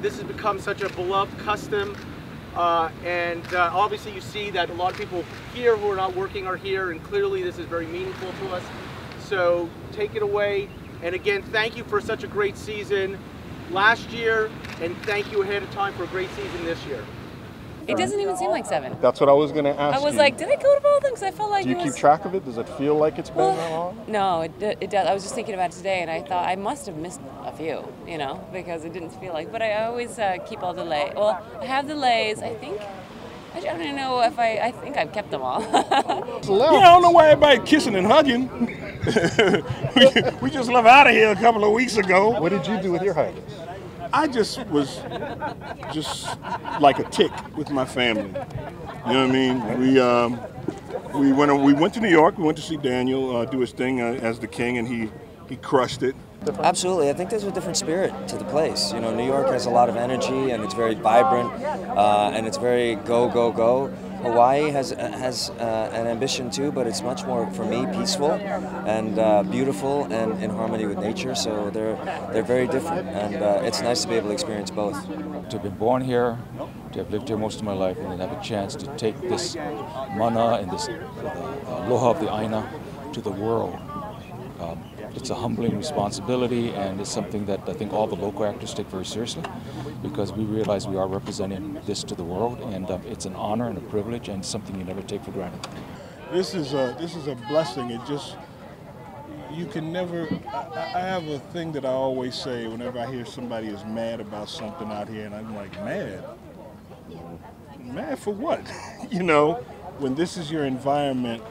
This has become such a beloved custom. Uh, and uh, obviously you see that a lot of people here who are not working are here and clearly this is very meaningful to us. So take it away. And again, thank you for such a great season last year and thank you ahead of time for a great season this year. It doesn't even seem like seven. That's what I was going to ask I was you. like, did I go to both of them? Because I felt like Do you it keep was. track of it? Does it feel like it's been Well, that long? No, it, it does. I was just thinking about it today, and I thought I must have missed a few, you know, because it didn't feel like. But I always uh, keep all the lei. Well, I have the leis. I think. I don't even know if I. I think I've kept them all. Yeah, I don't know why everybody kissing and hugging. we, we just left out of here a couple of weeks ago. What did you do with your hiatus? I just was just like a tick with my family. You know what I mean? We um, we went we went to New York. We went to see Daniel uh, do his thing uh, as the king, and he he crushed it. Absolutely, I think there's a different spirit to the place. You know, New York has a lot of energy and it's very vibrant uh, and it's very go go go. Hawaii has has uh, an ambition too, but it's much more for me peaceful and uh, beautiful and in harmony with nature. So they're they're very different, and uh, it's nice to be able to experience both. to have been born here, to have lived here most of my life, and then have a chance to take this mana and this uh, aloha of the aina to the world. Um, it's a humbling responsibility, and it's something that I think all the local actors take very seriously, because we realize we are representing this to the world, and um, it's an honor and a privilege, and something you never take for granted. This is a this is a blessing. It just you can never. I, I have a thing that I always say whenever I hear somebody is mad about something out here, and I'm like, mad. Mad for what? you know, when this is your environment,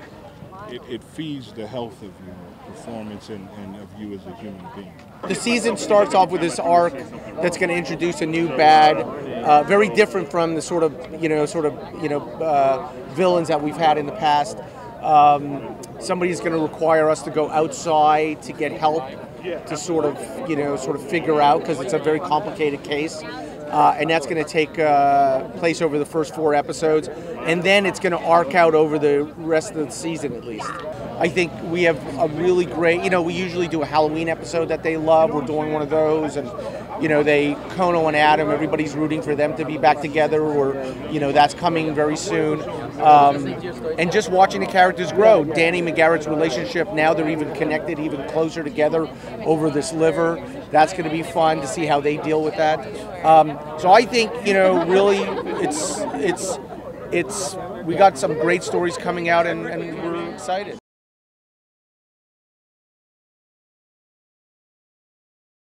it, it feeds the health of your performance and, and of you as a human being. The season starts off with this arc that's going to introduce a new bad, uh, very different from the sort of you know sort of you know uh, villains that we've had in the past. Um, somebody's going to require us to go outside to get help to sort of you know sort of figure out because it's a very complicated case. Uh, and that's going to take uh, place over the first four episodes, and then it's going to arc out over the rest of the season at least. I think we have a really great, you know, we usually do a Halloween episode that they love. We're doing one of those, and you know, they Kono and Adam, everybody's rooting for them to be back together, or you know, that's coming very soon. Um, and just watching the characters grow, Danny McGarrett's relationship now they're even connected, even closer together over this liver. That's going to be fun to see how they deal with that. Um, so I think you know, really, it's it's it's we got some great stories coming out, and, and we're excited.